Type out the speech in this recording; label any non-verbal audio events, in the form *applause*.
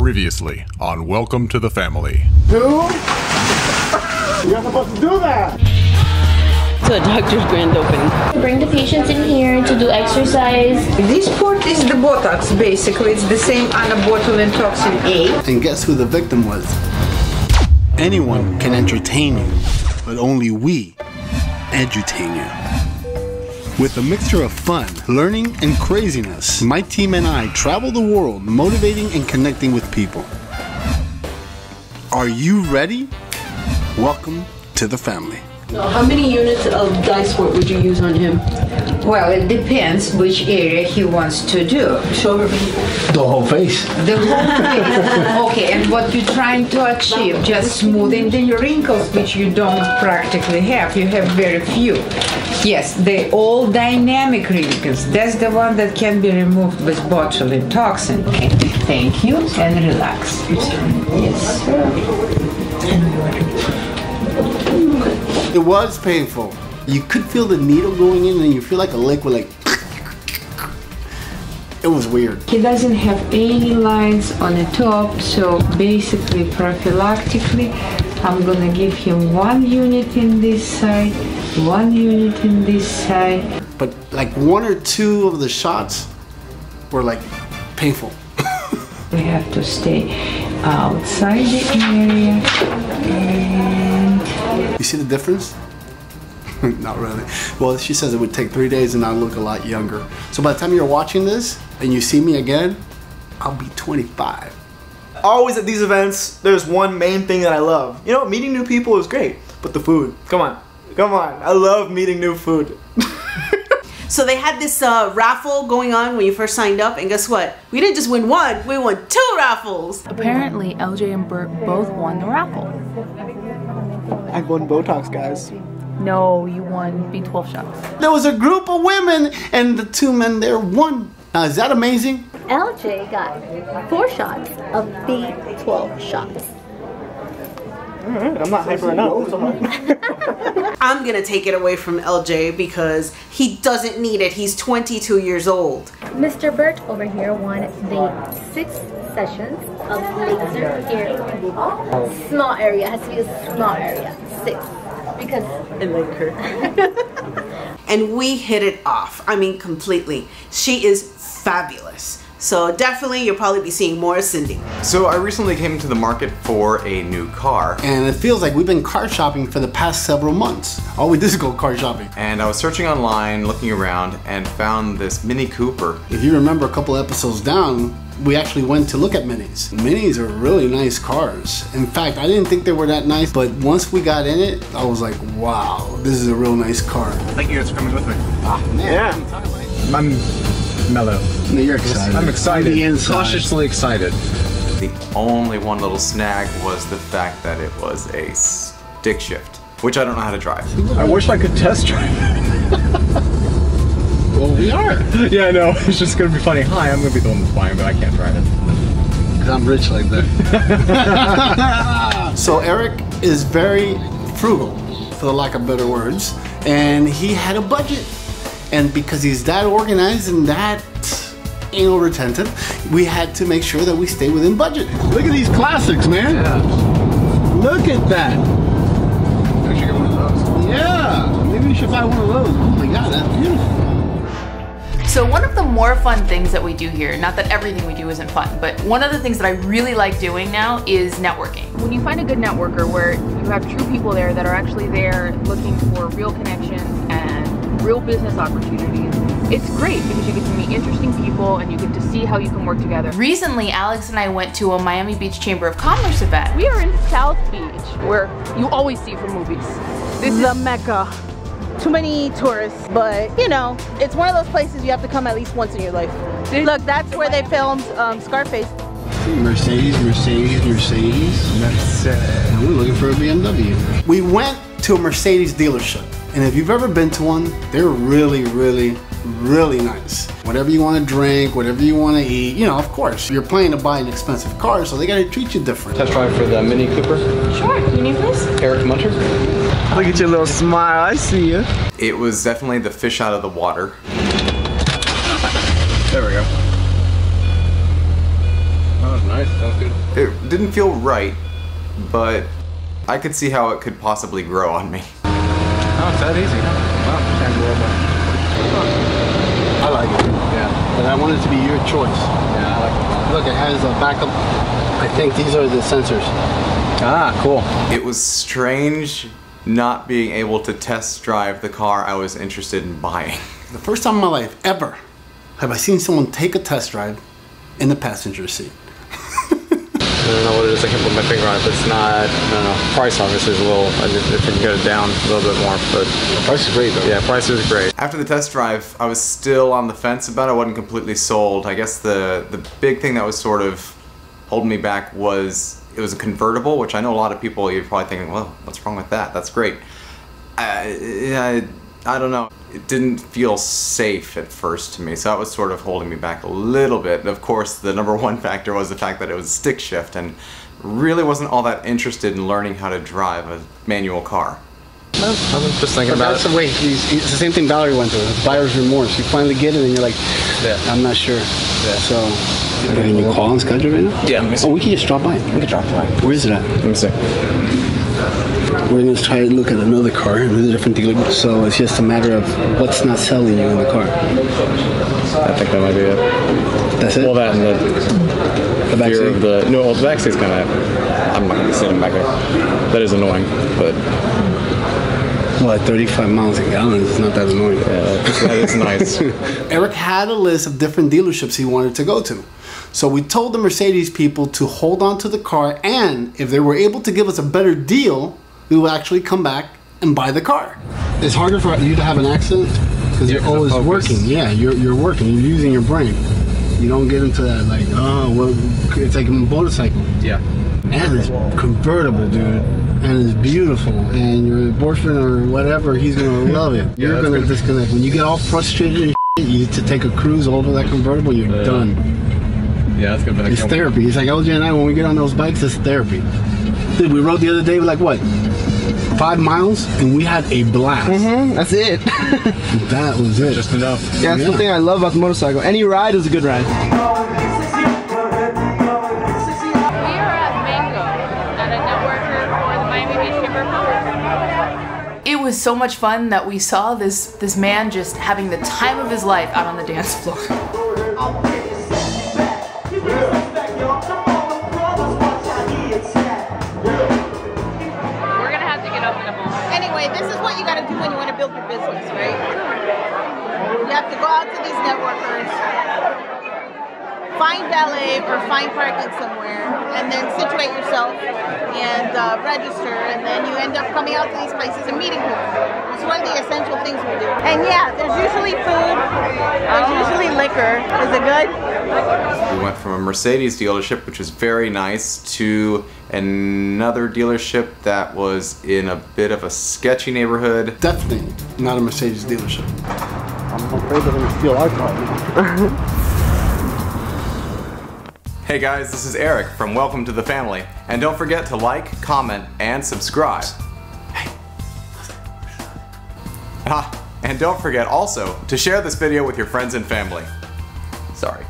Previously on Welcome to the Family. Dude, *laughs* you're not supposed to do that. to a doctor's grand opening. Bring the patients in here to do exercise. This port is the Botox, basically. It's the same anabotulin toxin A. And guess who the victim was? Anyone can entertain you, but only we edutain you. With a mixture of fun, learning, and craziness, my team and I travel the world motivating and connecting with people. Are you ready? Welcome to the family. How many units of Dysport would you use on him? Well, it depends which area he wants to do. Shoulder. The whole face. The whole thing. Okay, and what you're trying to achieve, just smoothing the wrinkles, which you don't practically have. You have very few. Yes, the all dynamic wrinkles. That's the one that can be removed with botulinum toxin. Okay, thank you, and relax. Yes, It was painful. You could feel the needle going in, and you feel like a liquid, like. *laughs* It was weird. He doesn't have any lines on the top, so basically prophylactically, I'm gonna give him one unit in this side, one unit in this side. But like one or two of the shots were like painful. *laughs* We have to stay outside the area You see the difference? *laughs* Not really. Well, she says it would take three days and I look a lot younger. So by the time you're watching this and you see me again, I'll be 25. always at these events, there's one main thing that I love. You know, meeting new people is great, but the food. Come on. Come on. I love meeting new food. *laughs* So they had this uh, raffle going on when you first signed up, and guess what? We didn't just win one; we won two raffles. Apparently, LJ and Bert both won the raffle. I won Botox, guys. No, you won B12 shots. There was a group of women and the two men there won. Now, is that amazing? LJ got four shots of B12 shots. All right, I'm not hyper enough. *laughs* I'm gonna take it away from LJ because he doesn't need it. He's 22 years old. Mr. Bert over here won the six sessions of laser hair. Small area, has to be a small area. Six. Because I like her. *laughs* And we hit it off. I mean, completely. She is fabulous. So definitely, you'll probably be seeing more of Cindy. So I recently came to the market for a new car, And it feels like we've been car shopping for the past several months. All we did is go car shopping. and I was searching online, looking around, and found this Mini Cooper. If you remember a couple episodes down, we actually went to look at minis. Minis are really nice cars. In fact, I didn't think they were that nice, but once we got in it, I was like, wow, this is a real nice car. Thank you guys for coming with me. Ah, yeah. I'm mellow. No, you're excited. I'm excited. The inside. Cautiously excited. The only one little snag was the fact that it was a stick shift, which I don't know how to drive. I wish I could test drive. *laughs* Well, we are. yeah, I know. *laughs* It's just gonna be funny. Hi, I'm gonna be the one that's buying, but I can't drive it. *laughs* Because I'm rich like that. so Eric is very frugal, for the lack of better words, and he had a budget. And because he's that organized and that anal retentive, we had to make sure that we stay within budget. Look at these classics, man. Yeah. Look at that. I should get one of those. Yeah. Maybe you should buy one of those. Oh my god, that's beautiful. So, one of the more fun things that we do here, not that everything we do isn't fun, but one of the things that I really like doing now is networking. When you find a good networker where you have true people there that are actually there looking for real connections and real business opportunities, it's great because you get to meet interesting people and you get to see how you can work together. Recently, Alex and I went to a Miami Beach Chamber of Commerce event. We are in South Beach, where you always see from movies. This is the Mecca. Too many tourists, but you know, it's one of those places you have to come at least once in your life. Look, that's where they filmed um, Scarface. Mercedes, Mercedes, Mercedes. Mercedes. we're looking for a BMW. We went to a Mercedes dealership, and if you've ever been to one, they're really, really, really nice. Whatever you want to drink, whatever you want to eat, you know, of course, you're planning to buy an expensive car, so they got to treat you different. Test drive for the Mini Cooper. Sure, your name please? Eric Munter. Look at your little smile. I see you. It was definitely the fish out of the water. There we go. Oh, nice. Sounds good. it didn't feel right, but I could see how it could possibly grow on me. Oh, it's that easy. Wow, sounds I like it. Yeah. But I want it to be your choice. Yeah, I like it. Look, it has a backup. I think these are the sensors. Ah, cool. It was strange not being able to test drive the car I was interested in buying. *laughs* The first time in my life ever have I seen someone take a test drive in the passenger seat. I don't know what it is. I can't put my finger on it, but it's not. I don't know. Price obviously is a little. I just, if I can get it down a little bit more, but price is great though. Yeah, price is great. After the test drive, I was still on the fence about it. I wasn't completely sold. I guess the the big thing that was sort of holding me back was it was a convertible, which I know a lot of people you're probably thinking, well, what's wrong with that? That's great. I, I, I don't know. It didn't feel safe at first to me, so that was sort of holding me back a little bit. Of course, the number one *laughs* factor was the fact that it was stick shift, and really wasn't all that interested in learning how to drive a manual car. No, I'm just thinking But about that's it. the way. It's it's the same thing Valerie went through. It's buyer's remorse. You finally get it, and you're like, Yeah. I'm not sure. Yeah. So, can you call and schedule right now? Yeah, let me see. Oh, we can just drop by. We can drop by. Where is it at? Let me see. We're gonna try to look at another car, another different dealer. So it's just a matter of what's not selling you in the car. I think that might be it. That's it. Well, that and the, the back fear seat? of the no, well, the back seat's kind of. I'm not gonna be sitting back there. That is annoying, but Well, at 35 miles a gallon, it's not that annoying. yeah, that is nice. *laughs* Eric had a list of different dealerships he wanted to go to. So we told the Mercedes people to hold on to the car, and if they were able to give us a better deal, we would actually come back and buy the car. It's harder for you to have an accident because you're 'cause of always working. Yeah, you're, you're working. You're using your brain. You don't get into that like, oh, well, it's like a motorcycle. yeah. And it's convertible, dude. And it's beautiful. And your boyfriend or whatever, he's gonna *laughs* love it. You're that's gonna disconnect. When you get all frustrated and shit, you need to take a cruise over that convertible, you're Yeah. done. Yeah, that's good. But I It's therapy. It's like LJ and I when we get on those bikes, it's therapy. Dude, we rode the other day like what? Five miles and we had a blast. Mm-hmm, that's it. *laughs* That was it. Just enough. Yeah, that's the thing I love about the motorcycle. Any ride is a good ride. Was so much fun that we saw this this man just having the time of his life out on the dance floor. *laughs* We're gonna have to get up in a moment. Anyway, this is what you got to do when you want to build your business, right? You have to go out to these networkers, find valet or find parking somewhere, and then situate yourself and uh, register, and then you end up coming out to these places and meeting people. It's one of the essential things we do. And yeah, there's usually food, there's usually liquor. Is it good? We went from a Mercedes dealership, which was very nice, to another dealership that was in a bit of a sketchy neighborhood. Definitely not a Mercedes dealership. I'm afraid they're gonna steal our car. *laughs* Hey guys, this is Eric from Welcome to the Family, and don't forget to like, comment, and subscribe. Hey. Ah, and don't forget also to share this video with your friends and family. Sorry.